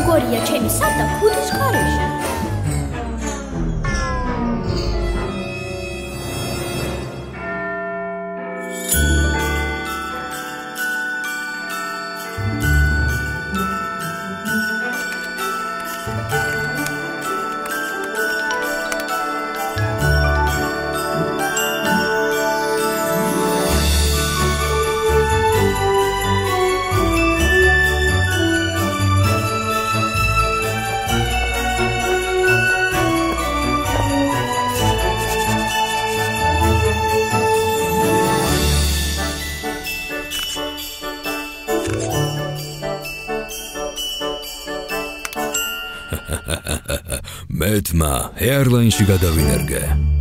როგორია ჩემი სადა ქუდის ხარეში? მეთმა airline-ში გადავინერგე.